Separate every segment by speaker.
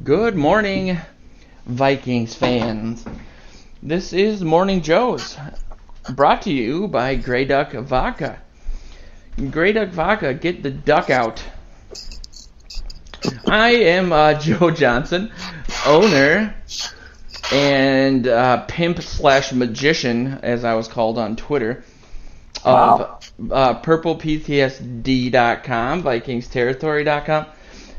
Speaker 1: Good morning, Vikings fans. This is Morning Joe's, brought to you by Gray Duck Vodka. Gray Duck Vodka, get the duck out. I am uh, Joe Johnson, owner and uh, pimp slash magician, as I was called on Twitter,
Speaker 2: Wow.
Speaker 1: of uh, purpleptsd.com, vikingsterritory.com,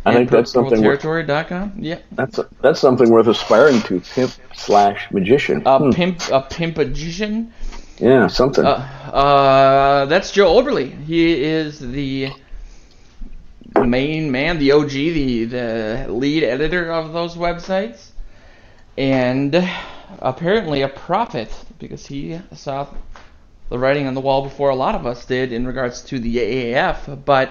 Speaker 2: I
Speaker 1: and
Speaker 2: think that's something worth,
Speaker 1: purpleterritory.com. Yeah.
Speaker 2: that's that's something worth aspiring to. Pimp slash magician.
Speaker 1: A
Speaker 2: Hmm.
Speaker 1: pimp, a pimpagician.
Speaker 2: Yeah, something.
Speaker 1: Uh, uh, that's Joe Oberly. He is the main man, the OG, the the lead editor of those websites, and apparently a prophet because he saw the writing on the wall before a lot of us did in regards to the AAF. But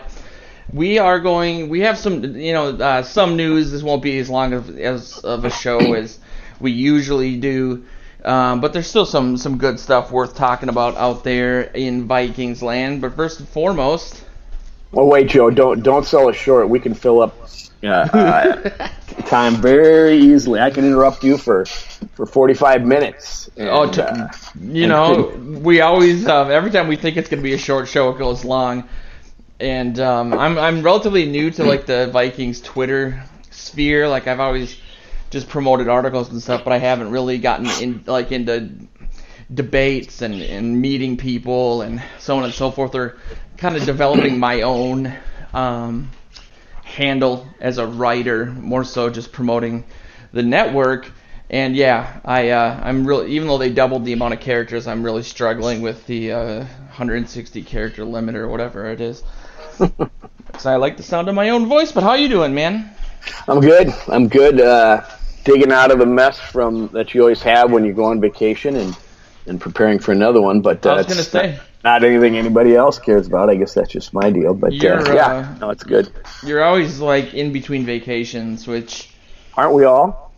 Speaker 1: we are going. We have some, you know, uh, some news. This won't be as long of, as of a show as we usually do. Um, but there's still some some good stuff worth talking about out there in Vikings land. But first and foremost,
Speaker 2: well, wait, Joe. Don't don't sell us short. We can fill up uh, uh, time very easily. I can interrupt you for for 45 minutes. And,
Speaker 1: oh, t-
Speaker 2: uh,
Speaker 1: you know, we always um, every time we think it's going to be a short show, it goes long. And um, I'm I'm relatively new to like the Vikings Twitter sphere. Like I've always just promoted articles and stuff, but I haven't really gotten in like into debates and, and meeting people and so on and so forth, or kind of developing my own um, handle as a writer, more so just promoting the network. And yeah, I uh, I'm really even though they doubled the amount of characters, I'm really struggling with the uh, 160 character limit or whatever it is. I like the sound of my own voice. But how you doing, man?
Speaker 2: I'm good. I'm good. Uh, digging out of the mess from that you always have when you go on vacation and and preparing for another one. But uh,
Speaker 1: I was gonna say
Speaker 2: not anything anybody else cares about. I guess that's just my deal. But uh, yeah,
Speaker 1: uh,
Speaker 2: no, it's good.
Speaker 1: you're always like in between vacations, which
Speaker 2: Aren't we all?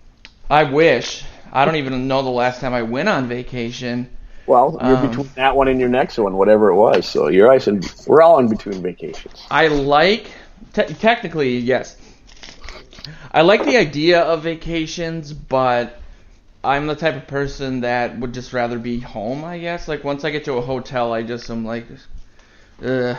Speaker 1: I wish. I don't even know the last time I went on vacation.
Speaker 2: Well, you're
Speaker 1: Um,
Speaker 2: between that one and your next one, whatever it was. So you're always in, we're all in between vacations.
Speaker 1: I like te- technically yes. I like the idea of vacations, but I'm the type of person that would just rather be home. I guess like once I get to a hotel, I just am like, ugh.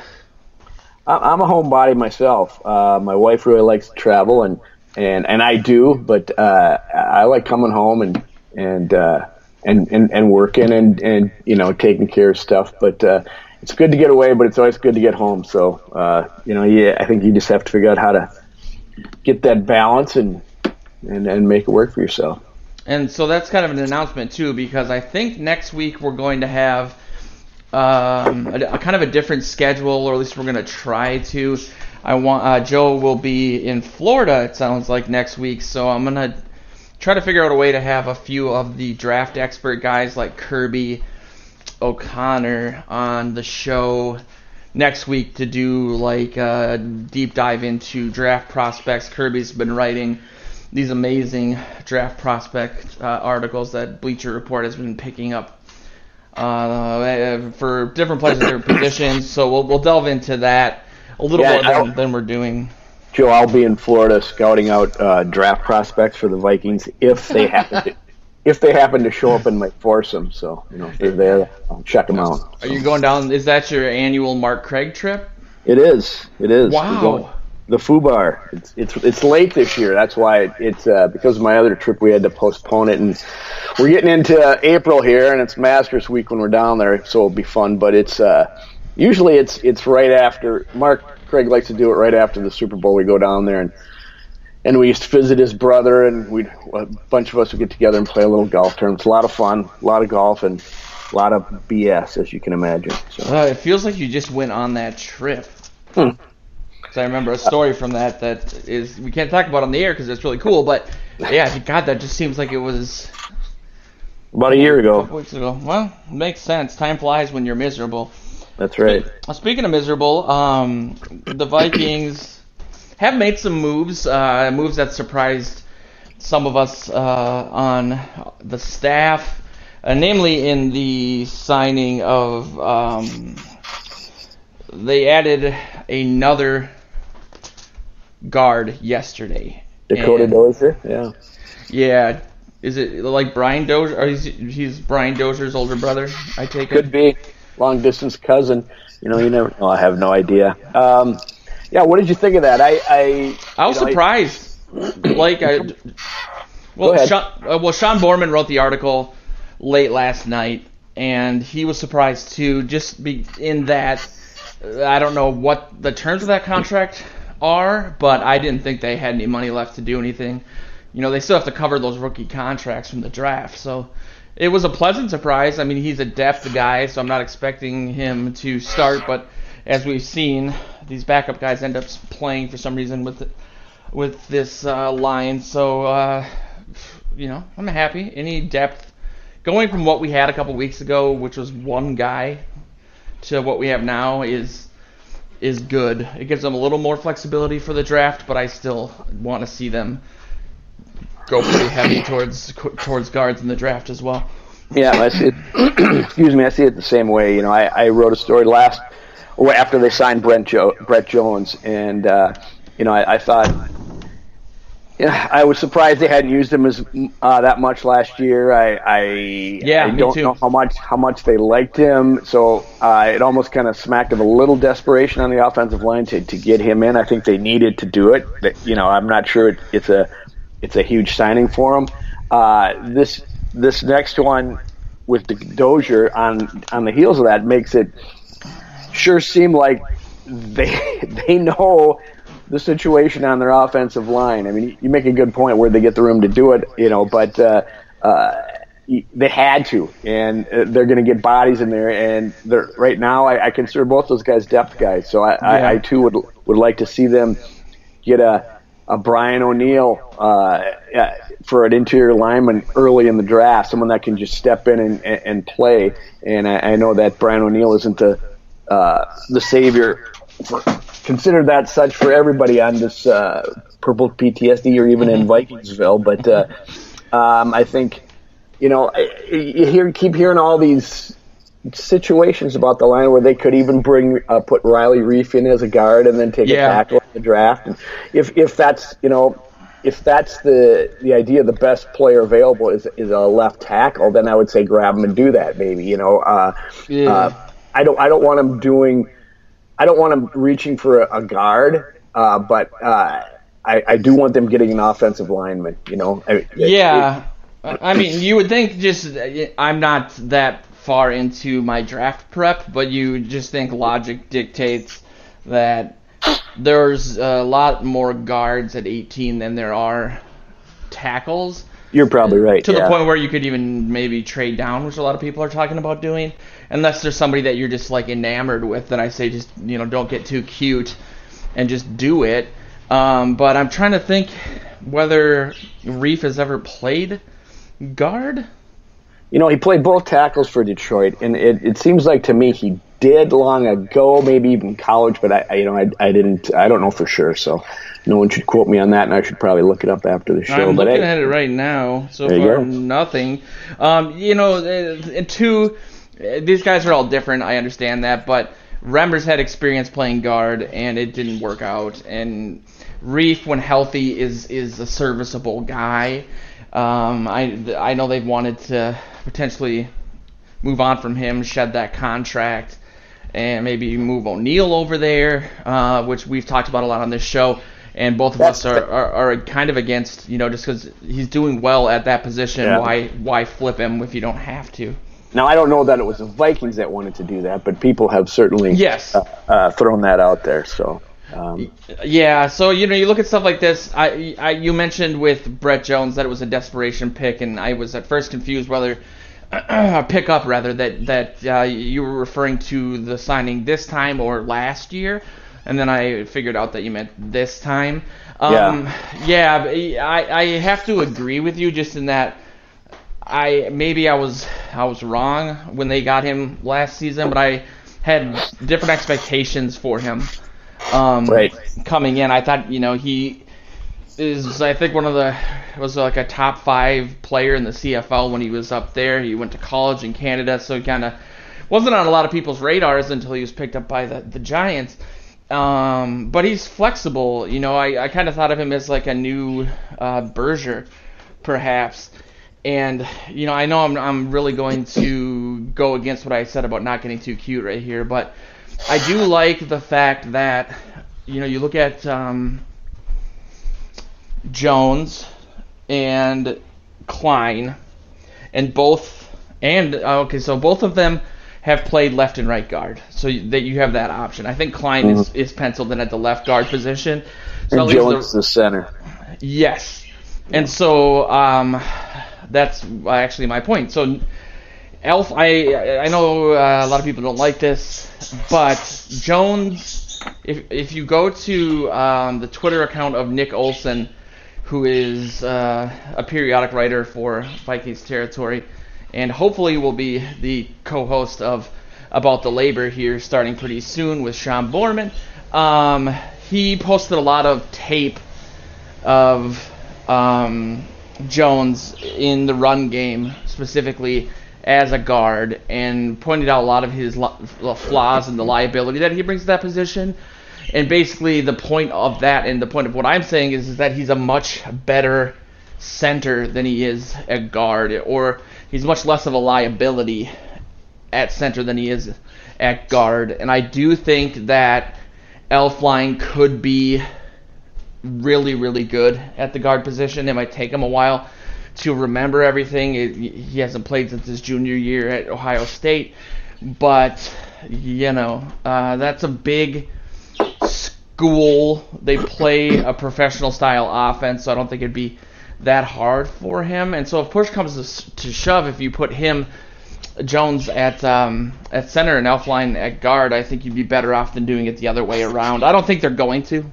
Speaker 2: I'm a homebody myself. Uh, my wife really likes to travel, and and and I do, but uh, I like coming home and and uh, and, and and working and and you know taking care of stuff. But uh, it's good to get away, but it's always good to get home. So uh, you know, yeah, I think you just have to figure out how to get that balance and and and make it work for yourself.
Speaker 1: And so that's kind of an announcement too, because I think next week we're going to have um, a, a kind of a different schedule, or at least we're going to try to. I want uh, Joe will be in Florida. It sounds like next week, so I'm gonna try to figure out a way to have a few of the draft expert guys like Kirby O'Connor on the show next week to do like a deep dive into draft prospects. Kirby's been writing these amazing draft prospect uh, articles that Bleacher Report has been picking up uh, for different players at different positions. So we'll we'll delve into that a little
Speaker 2: Yeah,
Speaker 1: more than, than we're doing.
Speaker 2: Joe, I'll be in Florida scouting out uh, draft prospects for the Vikings if they happen to if they happen to show up in my foursome. So you know if they're there, I'll check them out.
Speaker 1: Are you going down? Is that your annual Mark Craig trip?
Speaker 2: It is. It is.
Speaker 1: Wow.
Speaker 2: The FUBAR. It's it's it's late this year. That's why it, it's uh, because of my other trip we had to postpone it, and we're getting into April here, and it's Masters week when we're down there, so it'll be fun. But it's uh, usually it's it's right after Mark Craig likes to do it right after the Super Bowl. We go down there and and we used to visit his brother, and we a bunch of us would get together and play a little golf tournament. It's a lot of fun, a lot of golf, and a lot of BS, as you can imagine. So.
Speaker 1: Uh, it feels like you just went on that trip.
Speaker 2: Hmm.
Speaker 1: I remember a story from that that is we can't talk about on the air because it's really cool. But yeah, God, that just seems like it was
Speaker 2: About a year
Speaker 1: a
Speaker 2: ago.
Speaker 1: couple weeks ago. Well, it makes sense. Time flies when you're miserable.
Speaker 2: That's right.
Speaker 1: Speaking of miserable, um, the Vikings have made some moves, uh, moves that surprised some of us uh, on the staff, uh, namely in the signing of. Um, they added another guard yesterday,
Speaker 2: Dakota
Speaker 1: And-
Speaker 2: Dozier. Yeah.
Speaker 1: Yeah. Is it like Brian Dozier? Or he's, he's Brian Dozier's older brother, I take
Speaker 2: Could
Speaker 1: it.
Speaker 2: Could be long distance cousin. You know, you never know. I have no idea. Um, yeah. What did you think of that? I I,
Speaker 1: I was
Speaker 2: know,
Speaker 1: surprised. like, I. Well. Sean, uh, well, Sean Borman wrote the article late last night, and he was surprised too, just be, in that uh, I don't know what the terms of that contract are, but I didn't think they had any money left to do anything. You know, they still have to cover those rookie contracts from the draft, so it was a pleasant surprise. I mean, he's a depth guy, so I'm not expecting him to start, but as we've seen, these backup guys end up playing for some reason with with this uh, line. So, uh, you know, I'm happy. Any depth going from what we had a couple weeks ago, which was one guy, to what we have now is is good. It gives them a little more flexibility for the draft, but I still want to see them go pretty heavy towards towards guards in the draft as well.
Speaker 2: Yeah, I see it. excuse me, I see it the same way. You know, I, I wrote a story last or after they signed Brent jo- Brett Jones, and uh, you know, I, I thought, yeah, I was surprised they hadn't used him as uh, that much last year. I, I
Speaker 1: Yeah,
Speaker 2: I don't
Speaker 1: too.
Speaker 2: know how much how much they liked him, so uh, it almost kind of smacked of a little desperation on the offensive line to, to get him in. I think they needed to do it. That- You know, I'm not sure it, it's a it's a huge signing for him. Uh, this this next one with the Dozier on on the heels of that makes it sure seem like they they know the situation on their offensive line. I mean, you make a good point where they get the room to do it, you know, but uh, uh, they had to, and uh, they're going to get bodies in there. And they're, right now, I, I consider both those guys depth guys. So I,
Speaker 1: Yeah.
Speaker 2: I, I too would would like to see them get a a Brian O'Neill uh, for an interior lineman early in the draft, someone that can just step in and, and, and play. And I, I know that Brian O'Neill isn't the uh, the savior, for, considered that such for everybody on this uh, purple PTSD or even in Vikingsville. But uh, um, I think you know you hear keep hearing all these situations about the line where they could even bring uh, put Riley Reiff in as a guard and then take
Speaker 1: Yeah.
Speaker 2: a tackle in the draft. And if if that's you know if that's the the idea, the best player available is is a left tackle, then I would say grab him and do that. Maybe you know. Uh,
Speaker 1: Yeah.
Speaker 2: uh, I don't I don't want him doing. I don't want him reaching for a, a guard, uh, but uh, I, I do want them getting an offensive lineman. You know. I-
Speaker 1: Yeah, I mean, you would think just I'm not that far into my draft prep, but you just think logic dictates that there's a lot more guards at 18 than there are tackles.
Speaker 2: You're probably right.
Speaker 1: To
Speaker 2: yeah.
Speaker 1: the point where you could even maybe trade down, which a lot of people are talking about doing. Unless there's somebody that you're just like enamored with, then I say just you know don't get too cute and just do it. Um, but I'm trying to think whether Reiff has ever played guard.
Speaker 2: You know, he played both tackles for Detroit, and it, it seems like to me he did long ago, maybe even college, but I, I you know I, I didn't I don't know for sure, so no one should quote me on that, and I should probably look it up after the show.
Speaker 1: I'm
Speaker 2: but
Speaker 1: looking
Speaker 2: hey,
Speaker 1: at it right now. So far, nothing. Um, you know, uh, two, uh, these guys are all different. I understand that, but Remmers had experience playing guard, and it didn't work out. And Reiff, when healthy, is is a serviceable guy. Um, I I know they've wanted to potentially move on from him, shed that contract, and maybe move O'Neill over there, uh, which we've talked about a lot on this show. And both of us are, are, are kind of against, you know, just because he's doing well at that position,
Speaker 2: Yeah.
Speaker 1: why why flip him if you don't have to?
Speaker 2: now I don't know that it was the Vikings that wanted to do that, but people have certainly
Speaker 1: Yes.
Speaker 2: uh, uh, thrown that out there. So um,
Speaker 1: Yeah, so you know, you look at stuff like this. I, I you mentioned with Brett Jones that it was a desperation pick, and I was at first confused whether pick up rather that that uh, you were referring to the signing this time or last year, and then I figured out that you meant this time. Um, yeah, but I I have to agree with you just in that. I maybe I was I was wrong when they got him last season, but I had different expectations for him. Um,
Speaker 2: Right.
Speaker 1: Coming in, I thought you know he is I think one of the was like a top five player in the CFL when he was up there. He went to college in Canada, so he kind of wasn't on a lot of people's radars until he was picked up by the the Giants. Um, but he's flexible. You know, I, I kind of thought of him as like a new uh, Berger, perhaps. And you know, I know I'm I'm really going to go against what I said about not getting too cute right here, but I do like the fact that you know you look at um, Jones and Kline, and both and uh, okay, so both of them have played left and right guard, so that you have that option. I think Kline mm-hmm. is, is penciled in at the left guard position.
Speaker 2: So and Jones the, the center.
Speaker 1: Yes, and so um, that's actually my point. So Elf, I I know uh, a lot of people don't like this, but Jones, if if you go to um, the Twitter account of Nick Olson, who is uh, a periodic writer for Vikings territory and hopefully will be the co-host of About the Labor here starting pretty soon with Sean Borman. Um, he posted a lot of tape of um, Jones in the run game, specifically as a guard, and pointed out a lot of his flaws and the liability that he brings to that position. And basically, the point of that and the point of what I'm saying is, is that he's a much better center than he is a guard, or he's much less of a liability at center than he is at guard. And I do think that Elflein could be really, really good at the guard position. It might take him a while to remember everything. It, he hasn't played since his junior year at Ohio State. But, you know, uh, that's a big school. They play a professional style offense, so I don't think it'd be that hard for him. And so if push comes to shove, if you put him Jones at um, at center and Elflein at guard, I think you'd be better off than doing it the other way around. I don't think they're going to.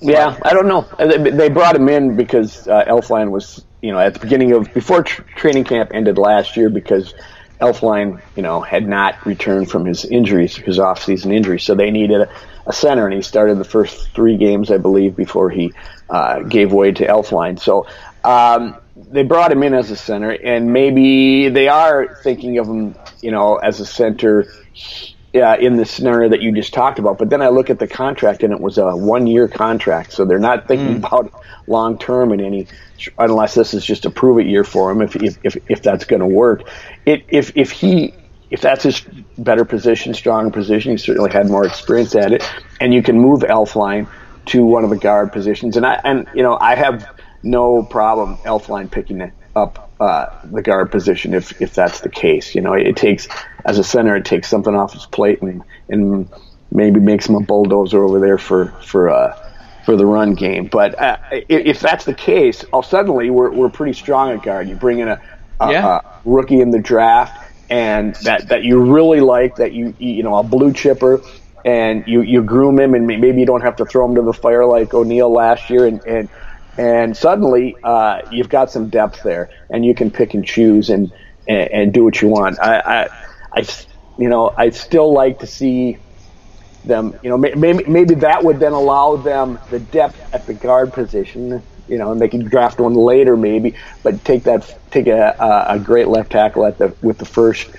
Speaker 2: Yeah, I don't know. They brought him in because uh, Elflein was, you know, at the beginning of before tr- training camp ended last year because Elflein, you know, had not returned from his injuries, his off-season injury, so they needed a, a center, and he started the first three games, I believe, before he uh, gave way to Elflein. So um, they brought him in as a center, and maybe they are thinking of him, you know, as a center uh, in the scenario that you just talked about. But then I look at the contract, and it was a one-year contract, so they're not thinking mm. about long term in any, unless this is just a prove it year for him. If if if, if that's going to work, it if if he if that's his better position, stronger position, he certainly had more experience at it, and you can move Elflein to one of the guard positions. And I and you know I have no problem Elflein picking up uh, the guard position if if that's the case. You know, it takes as a center, it takes something off his plate and and maybe makes him a bulldozer over there for for uh, for the run game. But uh, if that's the case, all suddenly we're we're pretty strong at guard. You bring in a, a, yeah. a rookie in the draft and that that you really like that you you know a blue chipper and you you groom him and maybe you don't have to throw him to the fire like O'Neill last year and and and suddenly uh, you've got some depth there, and you can pick and choose and and, and do what you want. I, I, I, you know, I still like to see them. You know, maybe maybe that would then allow them the depth at the guard position. You know, and they can draft one later maybe, but take that take a a great left tackle at the with the first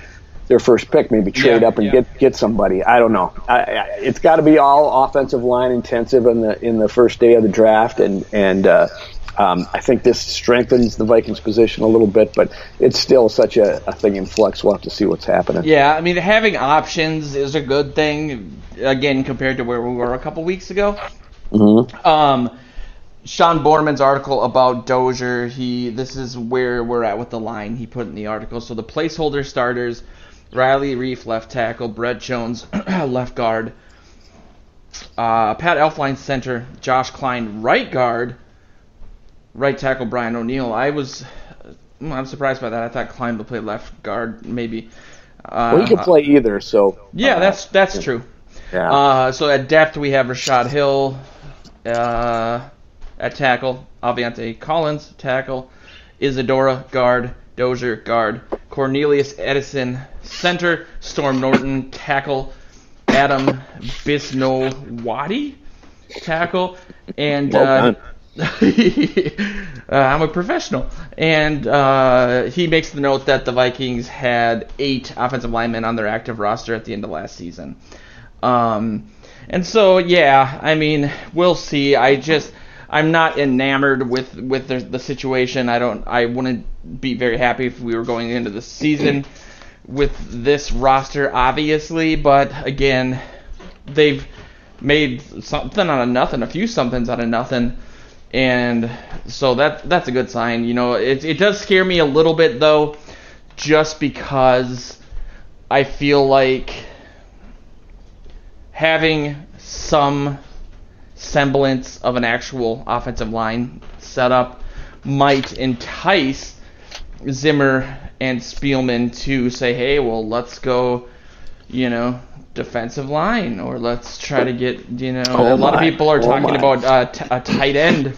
Speaker 2: their first pick, maybe trade yeah, up and yeah. get get somebody. I don't know. I, I, it's got to be all offensive line intensive in the in the first day of the draft, and and uh, um, I think this strengthens the Vikings' position a little bit, but it's still such a, a thing in flux. We'll have to see what's happening.
Speaker 1: Yeah, I mean, having options is a good thing. Again, compared to where we were a couple weeks ago.
Speaker 2: Mm-hmm.
Speaker 1: Um, Sean Borman's article about Dozier, he this is where we're at with the line he put in the article. So the placeholder starters Riley Reiff, left tackle. Brett Jones, left guard. Uh, Pat Elflein, center. Josh Kline, right guard. Right tackle, Brian O'Neill. I was. Mm, I'm surprised by that. I thought Klein would play left guard, maybe.
Speaker 2: Uh, well, he could play either, so.
Speaker 1: Yeah, uh, that's that's yeah. true.
Speaker 2: Yeah.
Speaker 1: Uh, so at depth we have Rashad Hill uh, at tackle, Aviante Collins tackle, Isidora guard, Dozier guard, Cornelius Edison center, Storm Norton tackle, Adam Bisnowaty tackle, and well uh, uh, I'm a professional. And uh, he makes the note that the Vikings had eight offensive linemen on their active roster at the end of last season. Um, And so, yeah, I mean, we'll see. I just, I'm not enamored with with the, the situation. I don't, I wouldn't be very happy if we were going into the season with this roster, obviously. But again, they've made something out of nothing, a few somethings out of nothing, and so that that's a good sign. You know, it it does scare me a little bit though, just because I feel like having some semblance of an actual offensive line setup might entice Zimmer and Spielman to say, hey, well, let's go, you know, defensive line, or let's try to get, you know,
Speaker 2: Oh
Speaker 1: a lot of people are
Speaker 2: Oh
Speaker 1: talking
Speaker 2: my.
Speaker 1: about uh, t- a tight end.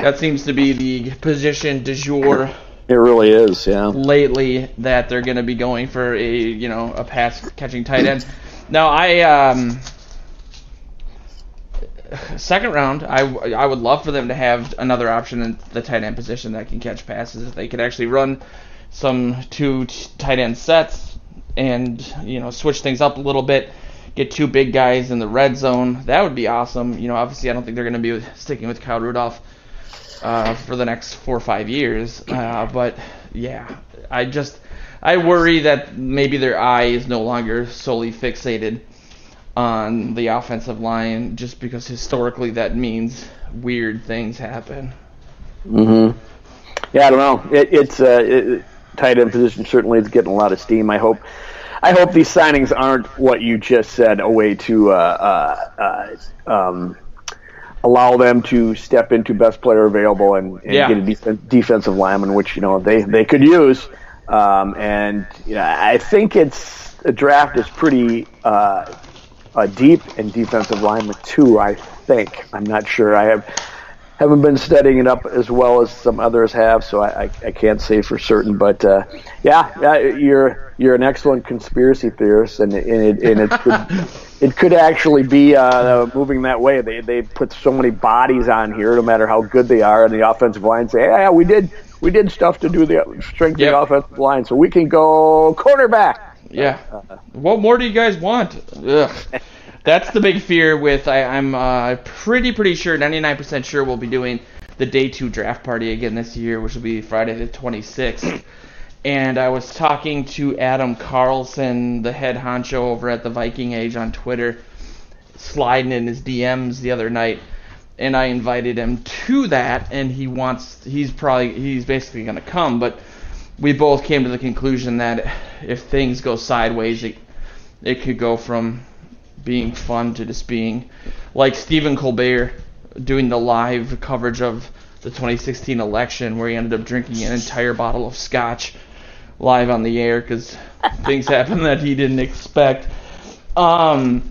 Speaker 1: That seems to be the position du jour
Speaker 2: It really is, yeah.
Speaker 1: lately that they're going to be going for a you know a pass catching tight end. Now I um second round I I would love for them to have another option in the tight end position that can catch passes. If they could actually run some two tight end sets and you know switch things up a little bit. Get two big guys in the red zone. That would be awesome. You know, obviously, I don't think they're going to be sticking with Kyle Rudolph uh, for the next four or five years. Uh, but yeah, I just I worry that maybe their eye is no longer solely fixated on the offensive line, just because historically that means weird things happen.
Speaker 2: hmm Yeah, I don't know. It, it's uh, it, tight end position certainly is getting a lot of steam. I hope. I hope these signings aren't what you just said, a way to uh, uh, uh, um, allow them to step into best player available and, and
Speaker 1: Yeah.
Speaker 2: get a def- defensive lineman, which you know they, they could use. Um, and you know, I think it's the draft is pretty uh, uh, deep and defensive lineman too. I think I'm not sure. I have haven't been studying it up as well as some others have, so I, I, I can't say for certain. But uh, yeah, yeah, you're you're an excellent conspiracy theorist, and, and it and it could, it could actually be uh, moving that way. They they put so many bodies on here, no matter how good they are, and the offensive line say, yeah, we did we did stuff to do the strengthen
Speaker 1: Yep.
Speaker 2: the offensive line, so we can go quarterback.
Speaker 1: Yeah. What more do you guys want? Ugh. That's the big fear with I, I'm uh, pretty pretty sure 99% sure we'll be doing the day two draft party again this year, which will be Friday the 26th. And I was talking to Adam Carlson, the head honcho over at the Viking Age on Twitter, sliding in his DMs the other night, and I invited him to that, and he wants he's probably he's basically gonna come, but we both came to the conclusion that if things go sideways, it, it could go from being fun to just being like Stephen Colbert doing the live coverage of the 2016 election, where he ended up drinking an entire bottle of scotch live on the air because things happened that he didn't expect. Um,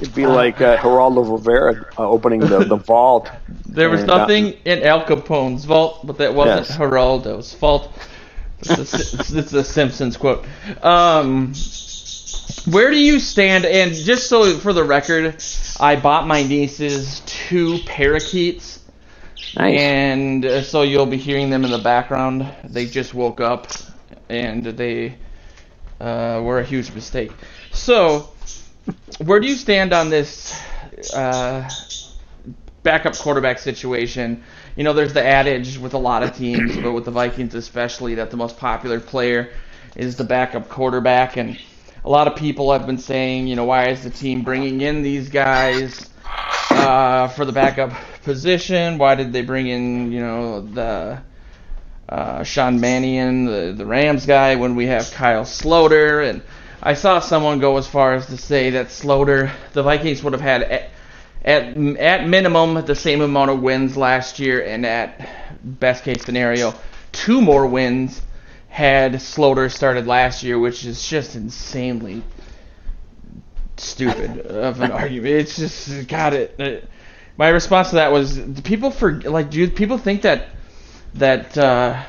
Speaker 2: It'd be like uh, Geraldo Rivera uh, opening the, the vault.
Speaker 1: There was
Speaker 2: And, uh,
Speaker 1: nothing in Al Capone's vault, but that wasn't
Speaker 2: Yes.
Speaker 1: Geraldo's fault. It's a, it's a Simpsons quote. Um, where do you stand? And just so for the record, I bought my nieces two parakeets,
Speaker 2: Nice.
Speaker 1: and uh, so you'll be hearing them in the background. They just woke up, and they uh, were a huge mistake. So, where do you stand on this uh, backup quarterback situation? You know, there's the adage with a lot of teams, but with the Vikings especially, that the most popular player is the backup quarterback, and a lot of people have been saying, you know, why is the team bringing in these guys uh, for the backup position? Why did they bring in, you know, the uh, Sean Mannion, the the Rams guy, when we have Kyle Sloter? And I saw someone go as far as to say that Sloter, the Vikings would have had at at, at minimum the same amount of wins last year, and at best case scenario, two more wins had Sloter started last year, which is just insanely stupid of an argument. It's just got it. uh, My response to that was, do people for like, do people think that that uh,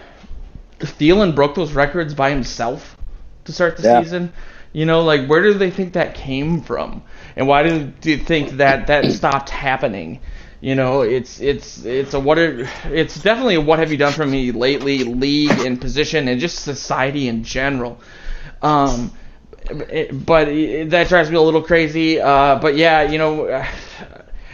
Speaker 1: Thielen broke those records by himself to start the
Speaker 2: Yeah.
Speaker 1: season? You know, like where do they think that came from, and why do, you think that that stopped happening? You know, it's it's it's a what are, it's definitely a what have you done for me lately league and position and just society in general. Um, but that drives me a little crazy. Uh, but yeah, you know,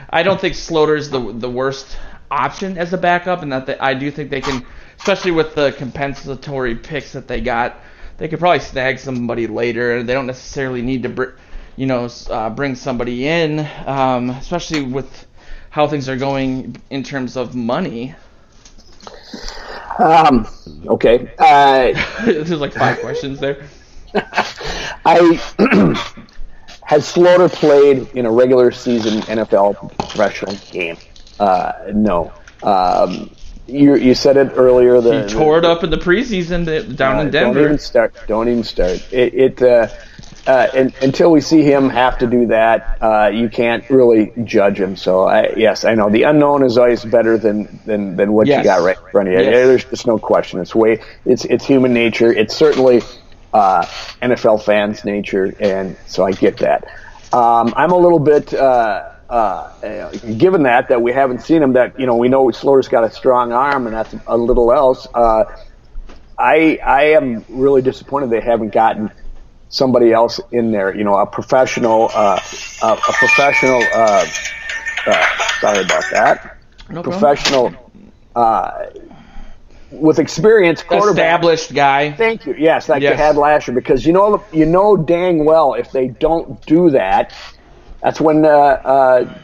Speaker 1: I don't think Sloter's the the worst option as a backup, and that I do think they can, especially with the compensatory picks that they got, they could probably snag somebody later. They don't necessarily need to, br- you know, uh, bring somebody in, um, especially with how things are going in terms of money.
Speaker 2: Um, okay. Uh,
Speaker 1: There's like five questions there.
Speaker 2: I has Sloter played in a regular season NFL professional game? Uh, no. Um, you, you said it earlier. The,
Speaker 1: he tore it up in the preseason down
Speaker 2: uh,
Speaker 1: in Denver.
Speaker 2: Don't even start. Don't even start. It. it uh, and, until we see him have to do that, uh, you can't really judge him. So, I, yes, I know the unknown is always better than than, than what
Speaker 1: Yes.
Speaker 2: you got right in front of you.
Speaker 1: Yes.
Speaker 2: There's just no question. It's way. It's it's human nature. It's certainly uh, NFL fans' nature, and so I get that. Um, I'm a little bit. Uh, uh, given that that we haven't seen him, that you know we know Sloter's got a strong arm, and that's a little else. Uh, I I am really disappointed they haven't gotten somebody else in there. You know, a professional, uh, a, a professional. Uh, uh, sorry about that.
Speaker 1: No
Speaker 2: professional, uh, with experience, quarterback.
Speaker 1: Established guy.
Speaker 2: Thank you. Yes, like
Speaker 1: Yes.
Speaker 2: they had last year, because you know you know dang well if they don't do that, that's when uh, uh,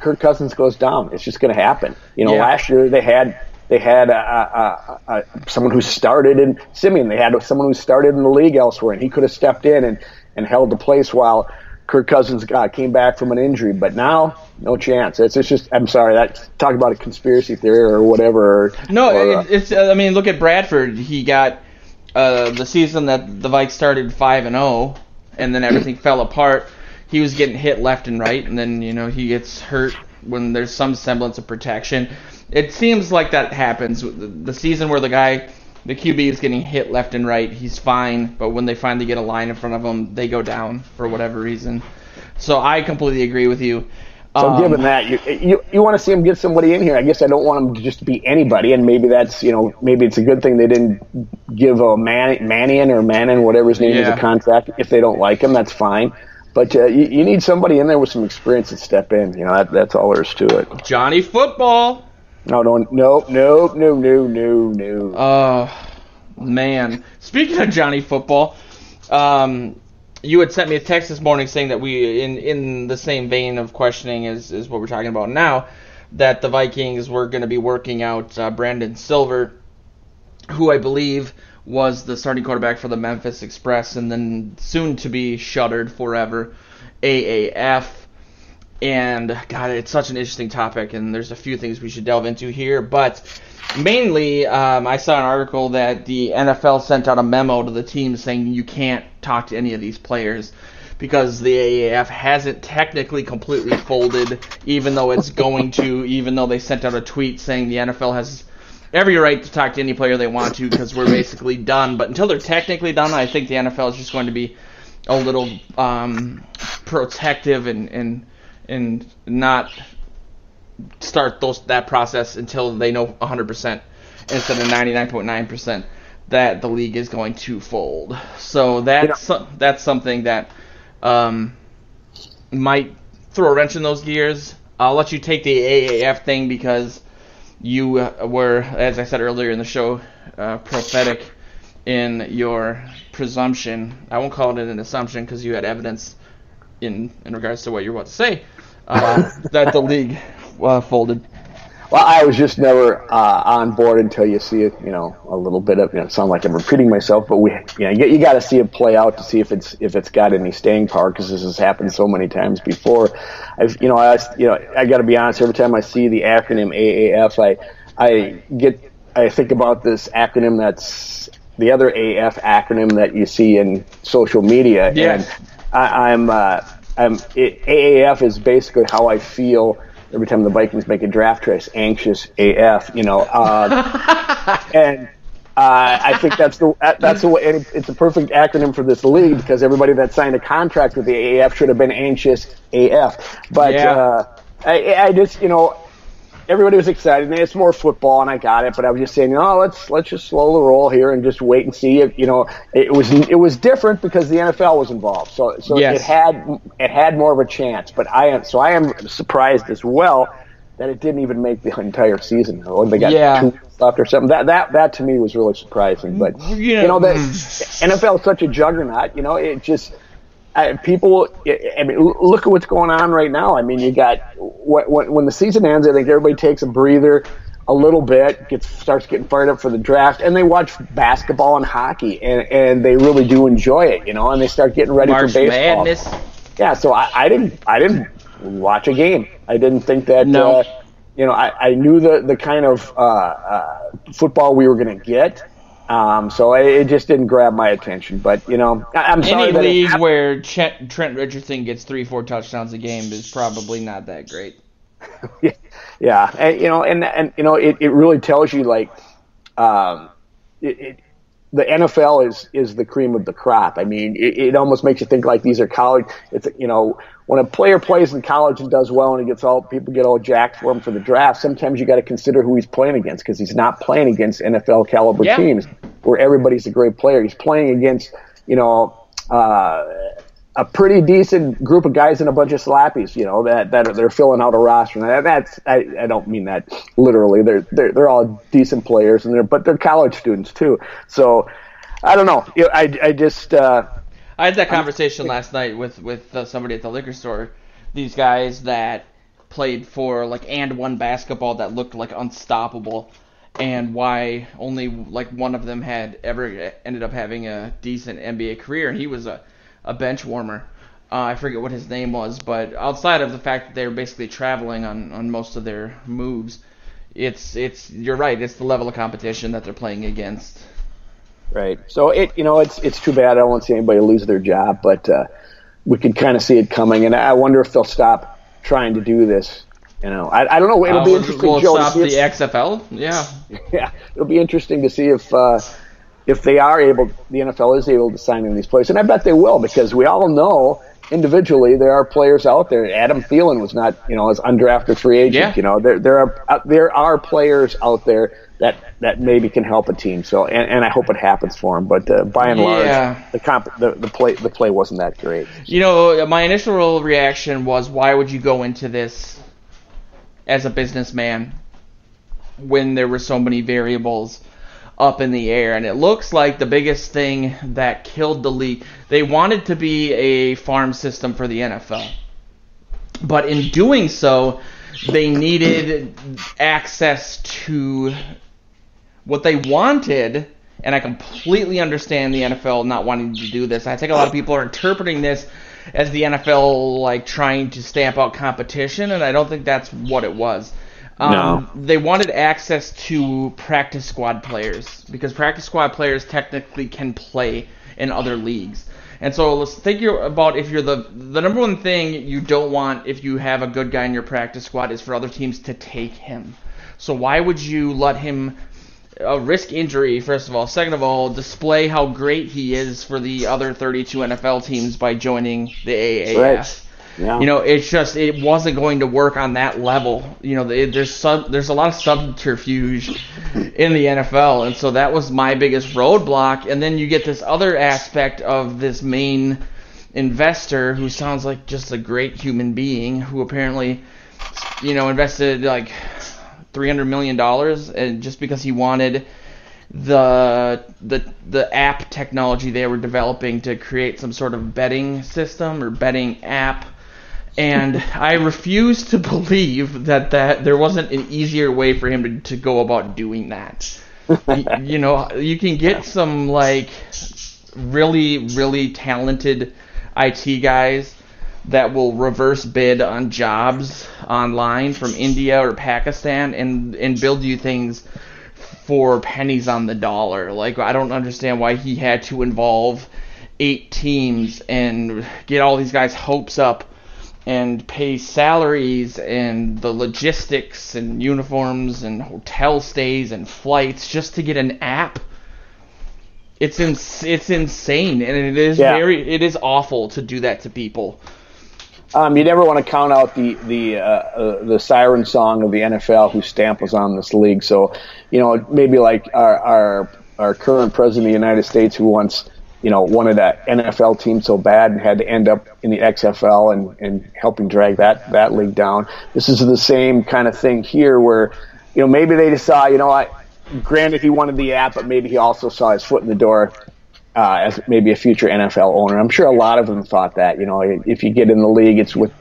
Speaker 2: Kirk Cousins goes down. It's just going to happen. You know,
Speaker 1: Yeah.
Speaker 2: last year they had they had uh, uh, uh, someone who started in Siemian. They had someone who started in the league elsewhere, and he could have stepped in and, and held the place while Kirk Cousins got, came back from an injury. But now, no chance. It's, it's just I'm sorry that talk about a conspiracy theory or whatever. Or,
Speaker 1: No,
Speaker 2: or, uh,
Speaker 1: it's. I mean, look at Bradford. He got uh, the season that the Vikes started five and zero, and then everything fell apart. He was getting hit left and right, and then you know he gets hurt when there's some semblance of protection. It seems like that happens. The, the season where the guy, the QB is getting hit left and right, he's fine, but when they finally get a line in front of him, they go down for whatever reason. So I completely agree with you.
Speaker 2: So
Speaker 1: Um,
Speaker 2: given that, you you, you want to see him get somebody in here. I guess I don't want him to just be anybody, and maybe that's you know maybe it's a good thing they didn't give a Man Manion or Manon whatever his name is a contract. If they don't like him, that's fine. But uh, you, you need somebody in there with some experience to step in. You know that, that's all there is to it.
Speaker 1: Johnny Football.
Speaker 2: No, no, no, no, no, no, no, no.
Speaker 1: Oh man! Speaking of Johnny Football, um, you had sent me a text this morning saying that we, in in the same vein of questioning as is what we're talking about now, that the Vikings were going to be working out uh, Brandon Silver, who I believe was the starting quarterback for the Memphis Express, and then soon to be shuttered forever, AAF. And God, it's such an interesting topic, and there's a few things we should delve into here. But mainly, um, I saw an article that the NFL sent out a memo to the team saying you can't talk to any of these players because the AAF hasn't technically completely folded, even though it's going to. Even though they sent out a tweet saying the NFL has every right to talk to any player they want to because we're basically done. But until they're technically done, I think the NFL is just going to be a little um, protective and and and not start those that process until they know 100% instead of 99.9% that the league is going to fold. So that's so- that's something that um, might throw a wrench in those gears. I'll let you take the AAF thing because you uh, were, as I said earlier in the show, uh, prophetic in your presumption. I won't call it an assumption because you had evidence in in regards to what you're about to say uh, that the league uh, folded.
Speaker 2: Well, I was just never uh, on board until you see it. You know, a little bit of. You know, it sound like I'm repeating myself, but we, you know, you, you got to see it play out to see if it's if it's got any staying power because this has happened so many times before. I've, you know, I, you know, I got to be honest. Every time I see the acronym AAF, I, I get, I think about this acronym that's the other AF acronym that you see in social media,
Speaker 1: Yes.
Speaker 2: and I, I'm, uh, I'm it, AAF is basically how I feel every time the Vikings make a draft choice, anxious AF, you know. Uh, and uh, I think that's the that's the way, it's a perfect acronym for this league because everybody that signed a contract with the AAF should have been anxious AF. But
Speaker 1: Yeah.
Speaker 2: uh, I, I just you know everybody was excited. And it's more football, and I got it. But I was just saying, oh, let's let's just slow the roll here and just wait and see. If, you know, it was it was different because the NFL was involved, so so
Speaker 1: Yes.
Speaker 2: it had it had more of a chance. But I am so I am surprised as well that it didn't even make the entire season. Or they got
Speaker 1: Yeah.
Speaker 2: two weeks left or something. That that that to me was really surprising. But
Speaker 1: You
Speaker 2: you
Speaker 1: know,
Speaker 2: that
Speaker 1: mm.
Speaker 2: NFL is such a juggernaut. You know, it just I, people. I mean, look at what's going on right now. I mean, you got when, when the season ends. I think everybody takes a breather a little bit, gets starts getting fired up for the draft, and they watch basketball and hockey, and and they really do enjoy it. You know, and they start getting ready
Speaker 1: March
Speaker 2: for baseball.
Speaker 1: Madness.
Speaker 2: Yeah, so I, I didn't I didn't watch a game. I didn't think that.
Speaker 1: No.
Speaker 2: Uh, you know, I, I knew the the kind of uh, uh, football we were going to get. Um, so it, it just didn't grab my attention. But you know, I, I'm sorry
Speaker 1: Any
Speaker 2: that
Speaker 1: league where Trent, Trent Richardson gets three, four touchdowns a game is probably not that great.
Speaker 2: yeah, yeah, and, you know, and and you know, it, it really tells you like, um, it, it, the NFL is is the cream of the crop. I mean, it, it almost makes you think like these are college. It's you know, when a player plays in college and does well and he gets all people get all jacked for him for the draft. Sometimes you got to consider who he's playing against because he's not playing against NFL caliber
Speaker 1: Yeah.
Speaker 2: teams where everybody's a great player. He's playing against you know. Uh, a pretty decent group of guys and a bunch of slappies, you know, that, that are, they're filling out a roster. And that's, I, I don't mean that literally. They're, they're, they're all decent players and they're, but they're college students too. So I don't know. I, I just, uh,
Speaker 1: I had that conversation last night with with uh, somebody at the liquor store. These guys that played for like and one basketball that looked like unstoppable, and why only like one of them had ever ended up having a decent NBA career, and he was a a bench warmer. Uh, I forget what his name was, but outside of the fact that they were basically traveling on, on most of their moves, it's it's you're right. It's the level of competition that they're playing against.
Speaker 2: Right. So it, you know, it's it's too bad. I don't want to see anybody lose their job, but uh, we could kind of see it coming, and I wonder if they'll stop trying to do this. You know, I, I don't know. It'll
Speaker 1: Uh,
Speaker 2: be interesting,
Speaker 1: we'll
Speaker 2: Joe. to
Speaker 1: stop
Speaker 2: see
Speaker 1: the
Speaker 2: if-
Speaker 1: XFL. Yeah.
Speaker 2: yeah, it'll be interesting to see if uh, if they are able, the NFL is able to sign in these players, and I bet they will because we all know individually there are players out there. Adam Thielen was not, you know, as undrafted free agent.
Speaker 1: Yeah.
Speaker 2: You know, there there are uh, there are players out there that that maybe can help a team. So, and, and I hope it happens for him. But uh, by and
Speaker 1: Yeah.
Speaker 2: large, the comp, the, the play the play wasn't that great.
Speaker 1: You know, my initial reaction was, why would you go into this as a businessman when there were so many variables up in the air? And it looks like the biggest thing that killed the league, they wanted to be a farm system for the NFL. But in doing so, they needed access to what they wanted, and I completely understand the NFL not wanting to do this. I think a lot of people are interpreting this as the NFL like trying to stamp out competition, and I don't think that's what it was. Um, They wanted access to practice squad players because practice squad players technically can play in other leagues. And so let's think about if you're the the number one thing you don't want if you have a good guy in your practice squad is for other teams to take him. So why would you let him uh, risk injury first of all? Second of all, display how great he is for the other 32 NFL teams by joining the AAF.
Speaker 2: Right. Yeah.
Speaker 1: You know, it's just it wasn't going to work on that level. You know, it, there's sub, there's a lot of subterfuge in the NFL, and so that was my biggest roadblock. And then you get this other aspect of this main investor who sounds like just a great human being who apparently, you know, invested like three hundred million dollars, and just because he wanted the the the app technology they were developing to create some sort of betting system or betting app and I refuse to believe that, that there wasn't an easier way for him to, to go about doing that. Y- you know, you can get some like really really talented IT guys that will reverse bid on jobs online from India or Pakistan and and build you things for pennies on the dollar. Like I don't understand why he had to involve eight teams and get all these guys' hopes up and pay salaries and the logistics and uniforms and hotel stays and flights just to get an app. It's ins- it's insane and it is
Speaker 2: Yeah.
Speaker 1: very it is awful to do that to people.
Speaker 2: Um, you never want to count out the the uh, uh, the siren song of the NFL, whose stamp was on this league. So, you know, maybe like our our, our current president of the United States, who once you know wanted that NFL team so bad and had to end up in the XFL and and helping drag that that league down. This is the same kind of thing here, where you know maybe they just saw, you know, I granted he wanted the app, but maybe he also saw his foot in the door uh, as maybe a future NFL owner. I'm sure a lot of them thought that. You know, if you get in the league, it's with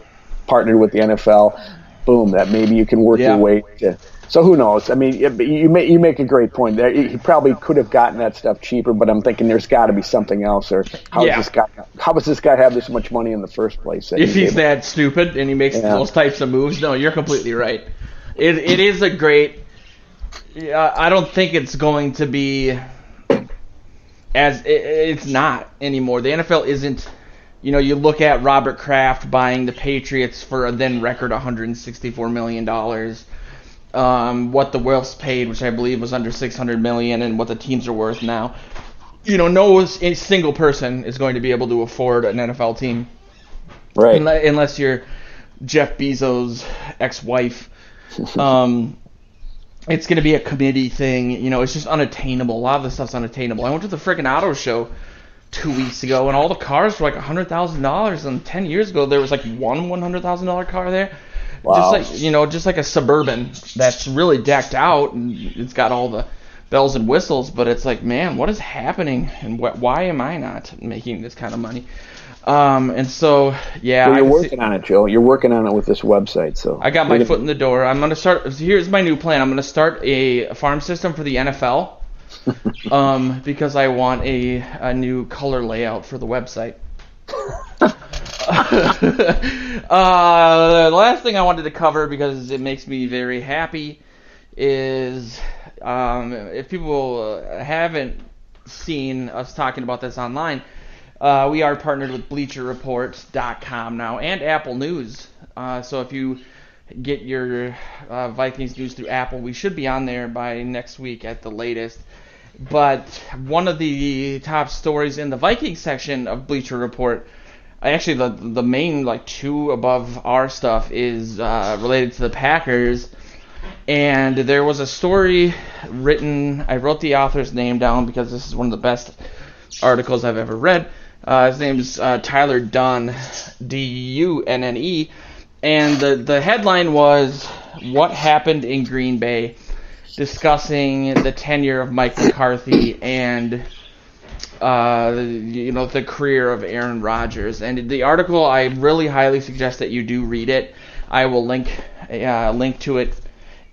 Speaker 2: partnered with the NFL. Boom, that maybe you can work yeah. your way to. So who knows? I mean, you make you make a great point. There, he probably could have gotten that stuff cheaper, but I'm thinking there's got to be something else. Or how yeah. this guy? How does this guy have this much money in the first place?
Speaker 1: If he's that stupid and he makes yeah. those types of moves, no, you're completely right. It it is a great. I don't think it's going to be as it, it's not anymore. The NFL isn't. You know, you look at Robert Kraft buying the Patriots for a then record 164 million dollars. Um, what the Wilfs paid, which I believe was under 600 million, and what the teams are worth now. You know, no single person is going to be able to afford an NFL team,
Speaker 2: right?
Speaker 1: Unless you're Jeff Bezos' ex-wife. Um, it's going to be a committee thing. You know, it's just unattainable. A lot of the stuff's unattainable. I went to the freaking auto show two weeks ago, and all the cars were like a hundred thousand dollars. And ten years ago, there was like one one hundred thousand dollar car there. Wow. Just like you know, just like a suburban that's really decked out and it's got all the bells and whistles. But it's like, man, what is happening? And wh- why am I not making this kind of money? Um, and so, yeah.
Speaker 2: Well, you're working see, on it, Joe. You're working on it with this website. So
Speaker 1: I got my foot in the door. I'm gonna start. Here's my new plan. I'm gonna start a farm system for the NFL. um, because I want a a new color layout for the website. uh, the last thing I wanted to cover because it makes me very happy is um, if people haven't seen us talking about this online uh, we are partnered with BleacherReport.com now and Apple News. Uh, so if you get your uh, Vikings news through Apple, we should be on there by next week at the latest. But one of the top stories in the Vikings section of Bleacher Report, actually the the main like two above our stuff is uh, related to the Packers. And there was a story written. I wrote the author's name down because this is one of the best articles I've ever read. Uh, his name is uh, Tyler Dunne, D-U-N-N-E, and the the headline was "What Happened in Green Bay," discussing the tenure of Mike McCarthy and uh, you know the career of Aaron Rodgers. And the article, I really highly suggest that you do read it. I will link uh, link to it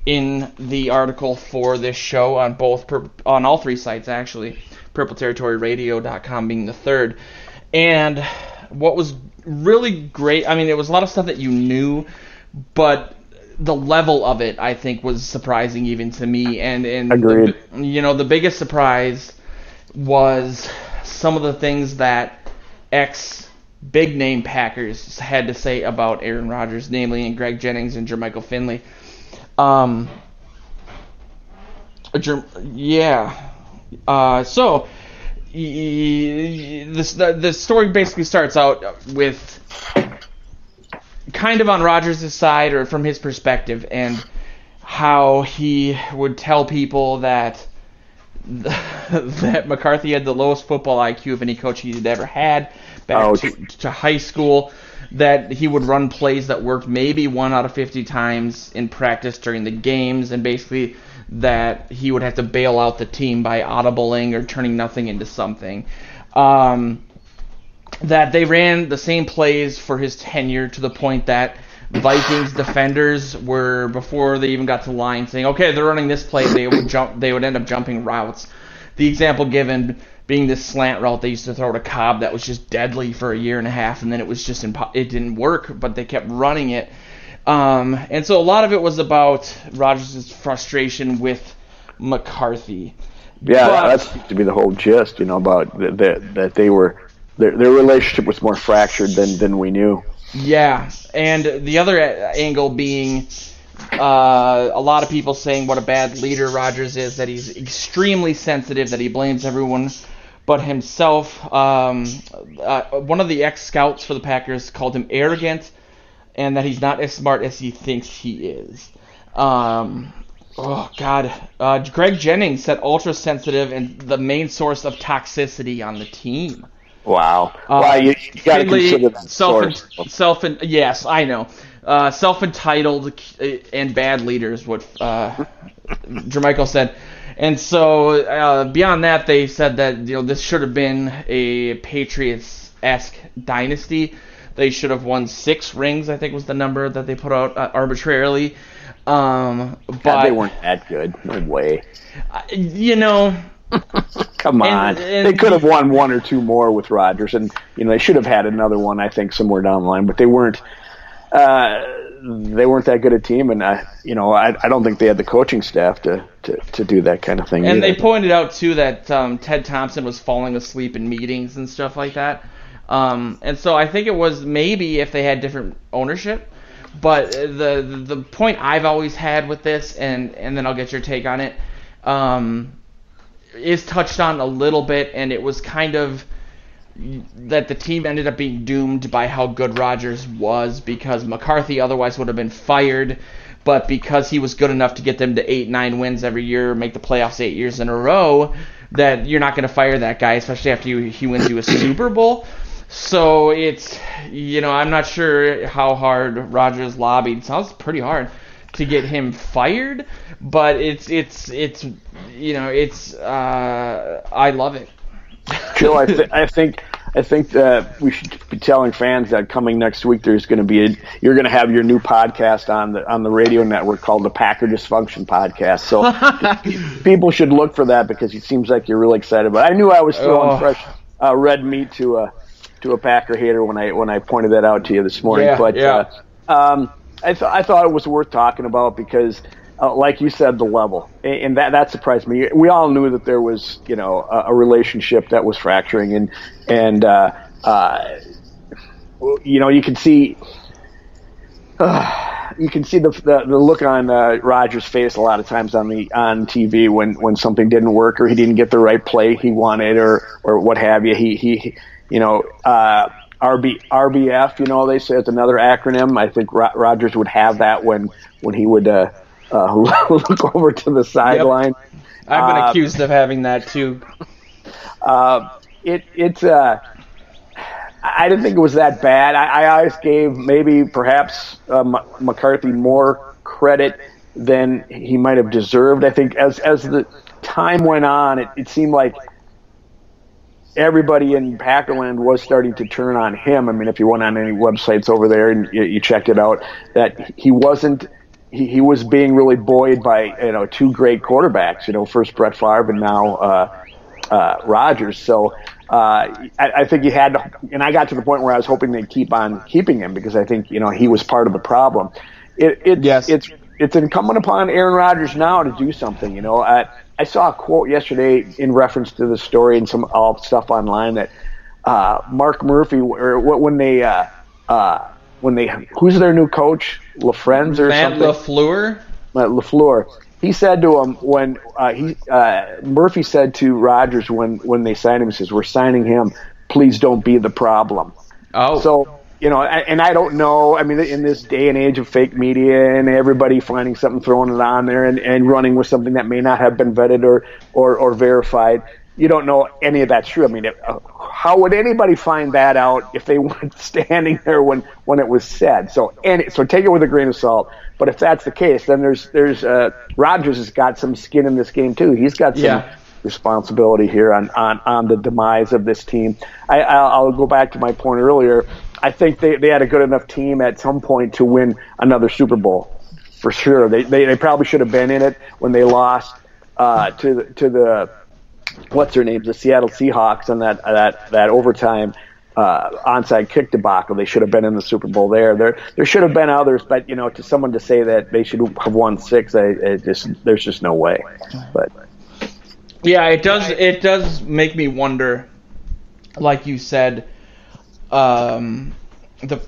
Speaker 1: in the article for this show on both on all three sites actually. PurpleTerritoryRadio.com being the third. And what was really great, I mean, it was a lot of stuff that you knew, but the level of it, I think, was surprising even to me. And and
Speaker 2: Agreed.
Speaker 1: The, you know, the biggest surprise was some of the things that ex big name Packers had to say about Aaron Rodgers, namely and Greg Jennings and Jermichael Finley. Um, yeah. Uh, so this the, the story basically starts out with kind of on Rodgers' side or from his perspective and how he would tell people that that McCarthy had the lowest football IQ of any coach he'd ever had back to, to, high school. That he would run plays that worked maybe one out of 50 times in practice during the games, and basically that he would have to bail out the team by audibling or turning nothing into something. Um, that they ran the same plays for his tenure to the point that Vikings defenders were before they even got to the line saying, "Okay, they're running this play." They would jump. They would end up jumping routes. The example given being this slant route they used to throw to Cobb that was just deadly for a year and a half, and then it was just impo- it didn't work, but they kept running it. Um, and so a lot of it was about Rodgers' frustration with McCarthy.
Speaker 2: Yeah, but, that seems to be the whole gist, you know, about that that, that they were their their relationship was more fractured than than we knew.
Speaker 1: Yeah, and the other angle being uh, a lot of people saying what a bad leader Rodgers is, that he's extremely sensitive, that he blames everyone but himself. Um, uh, one of the ex scouts for the Packers called him arrogant and that he's not as smart as he thinks he is. Um, oh God, uh, Greg Jennings said ultra sensitive and the main source of toxicity on the team.
Speaker 2: Wow. Uh, well, you, you got to consider that
Speaker 1: self, self, yes, I know. Uh, self-entitled and bad leaders, what uh, Jermichael said. And so uh, beyond that, they said that you know this should have been a Patriots-esque dynasty. They should have won six rings. I think was the number that they put out uh, arbitrarily. Um, but God,
Speaker 2: they weren't that good. No way.
Speaker 1: You know.
Speaker 2: Come on, and, and they could have won one or two more with Rodgers, and you know they should have had another one. I think somewhere down the line, but they weren't. Uh, they weren't that good a team, and I, you know, I, I don't think they had the coaching staff to, to, to do that kind of thing.
Speaker 1: And either. they pointed out too that um, Ted Thompson was falling asleep in meetings and stuff like that. Um, and so I think it was maybe if they had different ownership. But the the point I've always had with this, and and then I'll get your take on it, um, is touched on a little bit, and it was kind of that the team ended up being doomed by how good Rodgers was because McCarthy otherwise would have been fired, but because he was good enough to get them to eight, nine wins every year, make the playoffs eight years in a row, that you're not going to fire that guy, especially after you, he wins you a Super Bowl. So it's, you know, I'm not sure how hard Rodgers lobbied. Sounds pretty hard to get him fired, but it's it's it's you know it's uh, I love it.
Speaker 2: Joe, I, th- I think I think that we should be telling fans that coming next week there's going to be a, you're going to have your new podcast on the on the radio network called the Packer Dysfunction Podcast. So people should look for that because it seems like you're really excited. But I knew I was throwing oh. fresh uh, red meat to a to a Packer hater when I when I pointed that out to you this morning.
Speaker 1: Yeah,
Speaker 2: but
Speaker 1: yeah.
Speaker 2: Uh, um, I thought I thought it was worth talking about because uh, like you said, the level, and that that surprised me. We all knew that there was, you know, a, a relationship that was fracturing, and and uh, uh, you know, you can see. Uh, you can see the, the, the look on uh, Rodgers' face a lot of times on the on TV when, when something didn't work or he didn't get the right play he wanted or or what have you. He he, you know, uh, RB RBF. You know, they say it's another acronym. I think Ro- Rodgers would have that when when he would uh, uh, look over to the sideline. Yep.
Speaker 1: I've been uh, accused of having that too.
Speaker 2: Uh, it it's uh, I didn't think it was that bad. I, I always gave maybe perhaps uh, McCarthy more credit than he might have deserved. I think as as the time went on, it, it seemed like everybody in Packerland was starting to turn on him. I mean, if you went on any websites over there and you, you checked it out, that he wasn't he, he was being really buoyed by you know two great quarterbacks. You know, first Brett Favre and now uh, uh, Rodgers. So uh, I, I think he had, to, and I got to the point where I was hoping they'd keep on keeping him because I think you know he was part of the problem. It, it yes. it's it's incumbent upon Aaron Rodgers now to do something. You know, I, I saw a quote yesterday in reference to the story and some all stuff online that uh, Mark Murphy, or when they uh, uh, when they who's their new coach, LaFrenz or Matt something.
Speaker 1: Lafleur.
Speaker 2: Matt Lafleur. He said to him when uh, he uh, Murphy said to Rodgers when when they signed him, he says, "We're signing him. Please don't be the problem."
Speaker 1: Oh,
Speaker 2: so you know, and I don't know. I mean, in this day and age of fake media and everybody finding something, throwing it on there, and, and running with something that may not have been vetted or or, or verified, you don't know any of that's true. I mean, uh, how would anybody find that out if they weren't standing there when when it was said? So, and so take it with a grain of salt. But if that's the case, then there's there's uh, Rodgers has got some skin in this game too. He's got some yeah. responsibility here on, on on the demise of this team. I, I'll, I'll go back to my point earlier. I think they, they had a good enough team at some point to win another Super Bowl for sure. They they, they probably should have been in it when they lost uh, to the, to the what's their names, the Seattle Seahawks, and that that that overtime uh, onside kick debacle. They should have been in the Super Bowl there. There there should have been others, but you know, to someone to say that they should have won six, I, it just there's just no way. But
Speaker 1: yeah, it does it does make me wonder, like you said, um, the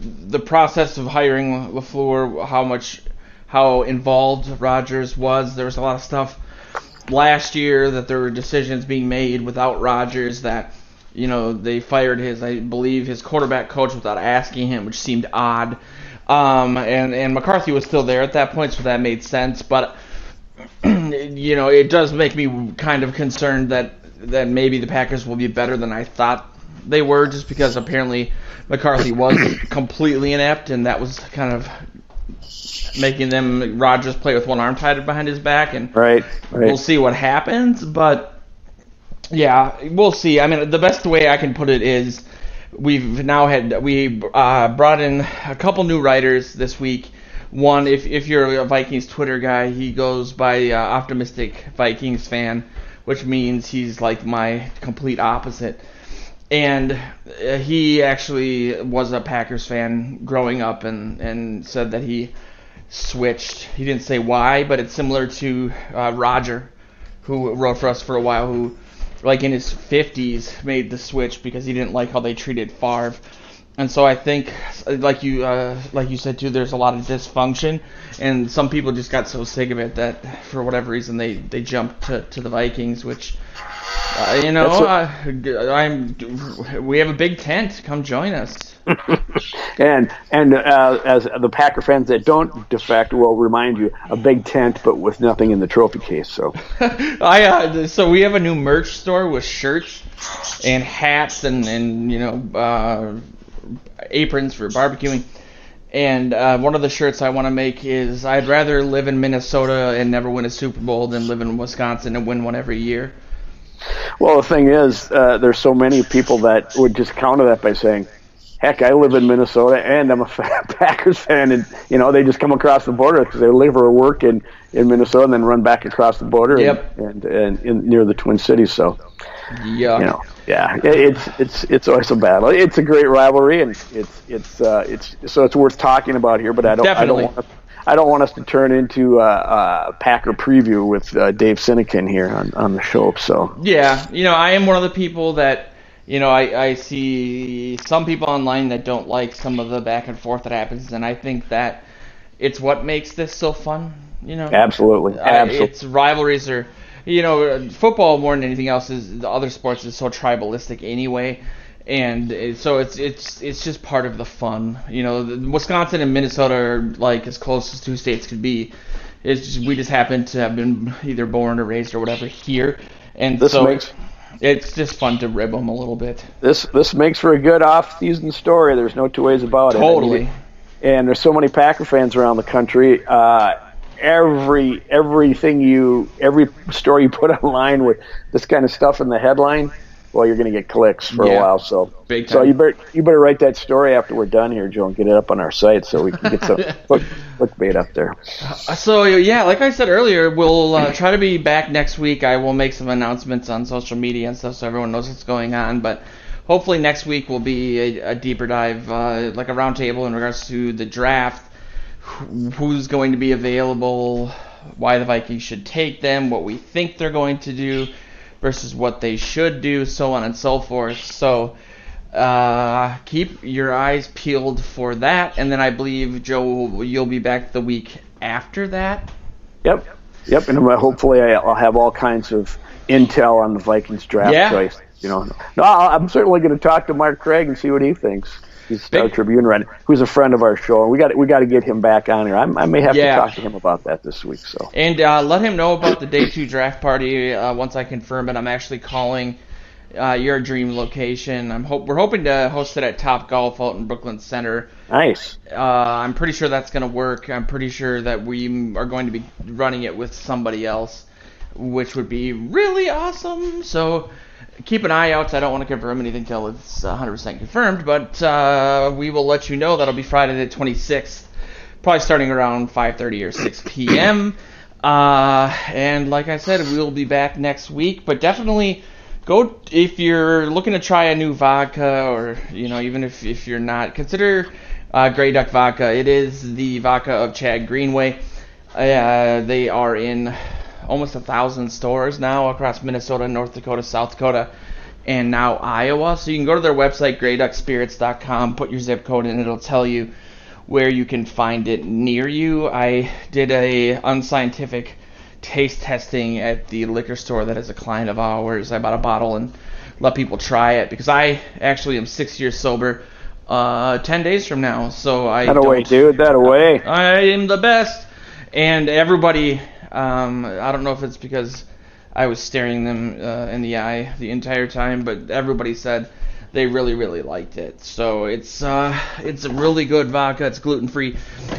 Speaker 1: the process of hiring Lafleur, how much how involved Rodgers was. There was a lot of stuff last year that there were decisions being made without Rodgers that you know, they fired his, I believe, his quarterback coach without asking him, which seemed odd. Um, and and McCarthy was still there at that point, so that made sense. But you know, it does make me kind of concerned that that maybe the Packers will be better than I thought they were, just because apparently McCarthy was completely inept, and that was kind of making them Rodgers play with one arm tied behind his back, and
Speaker 2: right, right.
Speaker 1: we'll see what happens. But yeah, we'll see. I mean, the best way I can put it is we've now had we uh, brought in a couple new writers this week. One, if if you're a Vikings Twitter guy, he goes by uh, optimistic Vikings fan, which means he's like my complete opposite. And uh, he actually was a Packers fan growing up, and and said that he switched. He didn't say why, but it's similar to uh, Roger, who wrote for us for a while, who like in his 50s made the switch because he didn't like how they treated Favre. And so I think, like you, uh, like you said too, there's a lot of dysfunction, and some people just got so sick of it that, for whatever reason, they they jumped to, to the Vikings, which, uh, you know, uh, I'm. We have a big tent. Come join us.
Speaker 2: and and uh, as the Packer fans that don't defect will remind you, a big tent but with nothing in the trophy case. So,
Speaker 1: I uh, so we have a new merch store with shirts and hats and and you know uh, aprons for barbecuing. And uh, one of the shirts I want to make is I'd rather live in Minnesota and never win a Super Bowl than live in Wisconsin and win one every year.
Speaker 2: Well, the thing is, uh, there's so many people that would just counter that by saying, heck, I live in Minnesota and I'm a Packers fan, and you know they just come across the border because they live or work in in Minnesota and then run back across the border
Speaker 1: yep.
Speaker 2: and, and, and in, near the Twin Cities. So,
Speaker 1: yeah,
Speaker 2: you know, yeah, it's it's it's always a battle. It's a great rivalry, and it's it's uh, it's so it's worth talking about here. But I don't
Speaker 1: Definitely.
Speaker 2: I don't want. I don't want us to turn into a, a Packer preview with uh, Dave Sinekin here on, on the show. So
Speaker 1: yeah, you know, I am one of the people that you know, I, I see some people online that don't like some of the back and forth that happens, and I think that it's what makes this so fun. You know,
Speaker 2: absolutely, absolutely.
Speaker 1: it's rivalries are, you know, football more than anything else is the other sports is so tribalistic anyway, and so it's it's it's just part of the fun. You know, Wisconsin and Minnesota are like as close as two states could be. It's just, we just happen to have been either born or raised or whatever here, and
Speaker 2: this
Speaker 1: so
Speaker 2: makes
Speaker 1: it's just fun to rib them a little bit.
Speaker 2: This this makes for a good off-season story. There's no two ways about
Speaker 1: it. Totally.
Speaker 2: And there's so many Packer fans around the country. Uh, every everything you every story you put online with this kind of stuff in the headline, well, you're going to get clicks for
Speaker 1: yeah,
Speaker 2: a while. So,
Speaker 1: big
Speaker 2: so you better you better write that story after we're done here, Joe, and get it up on our site so we can get some look bait up there.
Speaker 1: Uh, so yeah, like I said earlier, we'll uh, try to be back next week. I will make some announcements on social media and stuff so everyone knows what's going on. But hopefully next week will be a, a deeper dive, uh, like a roundtable in regards to the draft, who's going to be available, why the Vikings should take them, what we think they're going to do versus what they should do, so on and so forth. So uh, keep your eyes peeled for that, and then I believe Joe, you'll be back the week after that.
Speaker 2: Yep, yep, and hopefully I'll have all kinds of intel on the Vikings draft
Speaker 1: yeah.
Speaker 2: choice. You know, no, I'm certainly going to talk to Mark Craig and see what he thinks. He's Star Big. Tribune writer, who's a friend of our show, and we got we got to get him back on here. I, I may have
Speaker 1: yeah.
Speaker 2: to talk to him about that this week. So
Speaker 1: and uh, let him know about the day two draft party uh, once I confirm it. I'm actually calling uh, your dream location. I'm hope we're hoping to host it at Top Golf out in Brooklyn Center.
Speaker 2: Nice.
Speaker 1: Uh, I'm pretty sure that's going to work. I'm pretty sure that we are going to be running it with somebody else, which would be really awesome. So keep an eye out. I don't want to confirm anything until it's 100% confirmed, but uh, we will let you know. That'll be Friday the 26th, probably starting around 5:30 or 6 p.m. Uh, and like I said, we'll be back next week. But definitely go if you're looking to try a new vodka, or you know, even if if you're not, consider uh, Gray Duck Vodka. It is the vodka of Chad Greenway. Uh, they are in almost a thousand stores now across Minnesota, North Dakota, South Dakota, and now Iowa. So you can go to their website, grayduckspirits.com, put your zip code in, it'll tell you where you can find it near you. I did a unscientific taste testing at the liquor store that is a client of ours. I bought a bottle and let people try it because I actually am six years sober. Uh, ten days from now, so I
Speaker 2: That away, dude. That away.
Speaker 1: I am the best. And everybody, um, I don't know if it's because I was staring them uh, in the eye the entire time, but everybody said they really, really liked it. So it's uh, it's a really good vodka. It's gluten free.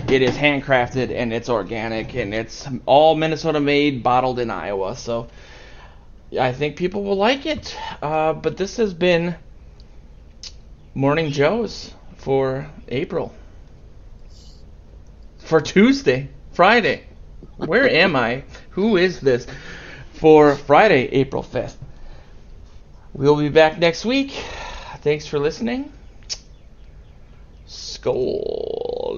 Speaker 1: It is handcrafted and it's organic and it's all Minnesota made, bottled in Iowa. So I think people will like it. Uh, but this has been Morning Joe's for April for Tuesday, Friday. Where am I? Who is this? For Friday, April 5th. We'll be back next week. Thanks for listening. Skol.